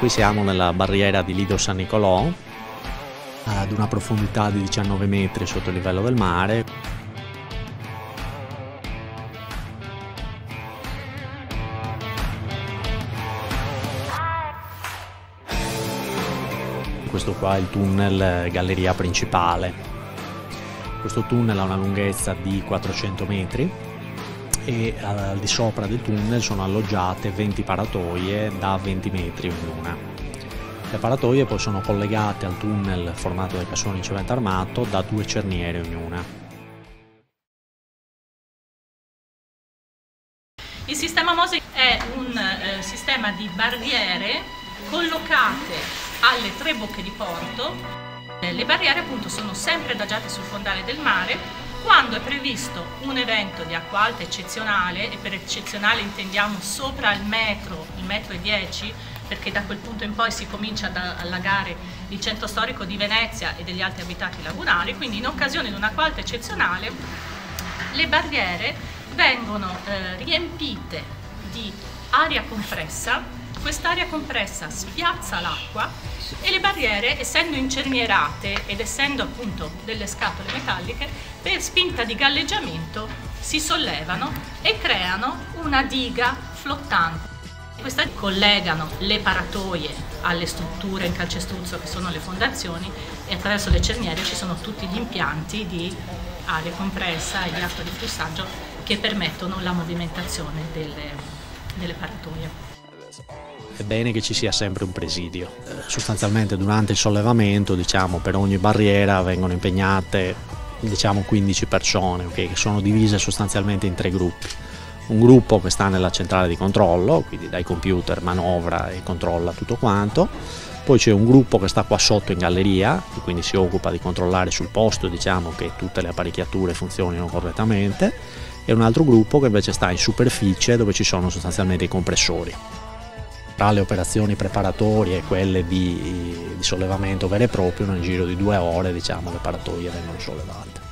Qui siamo nella barriera di Lido San Nicolò, ad una profondità di 19 metri sotto il livello del mare. Questo qua è il tunnel galleria principale. Questo tunnel ha una lunghezza di 400 metri e al di sopra del tunnel sono alloggiate 20 paratoie da 20 metri ognuna. Le paratoie poi sono collegate al tunnel formato da cassoni in cemento armato da due cerniere ognuna. Il sistema MOSE è un eh, sistema di barriere collocate alle tre bocche di porto. Eh, le barriere appunto sono sempre adagiate sul fondale del mare quando è previsto un evento di acqua alta eccezionale, e per eccezionale intendiamo sopra il metro, il metro e dieci, perché da quel punto in poi si comincia ad allagare il centro storico di Venezia e degli altri abitati lagunari, quindi in occasione di un'acqua alta eccezionale le barriere vengono eh, riempite di aria compressa quest'aria compressa spiazza l'acqua e le barriere, essendo incernierate ed essendo appunto delle scatole metalliche, per spinta di galleggiamento si sollevano e creano una diga flottante. Queste collegano le paratoie alle strutture in calcestruzzo che sono le fondazioni e attraverso le cerniere ci sono tutti gli impianti di aria compressa e di acqua di flussaggio che permettono la movimentazione delle, delle paratoie è bene che ci sia sempre un presidio. Eh, sostanzialmente durante il sollevamento diciamo, per ogni barriera vengono impegnate diciamo, 15 persone okay, che sono divise sostanzialmente in tre gruppi. Un gruppo che sta nella centrale di controllo, quindi dai computer manovra e controlla tutto quanto, poi c'è un gruppo che sta qua sotto in galleria, che quindi si occupa di controllare sul posto diciamo, che tutte le apparecchiature funzionino correttamente, e un altro gruppo che invece sta in superficie dove ci sono sostanzialmente i compressori tra le operazioni preparatorie e quelle di, di sollevamento vero e proprio nel giro di due ore diciamo, le paratoie vengono sollevate.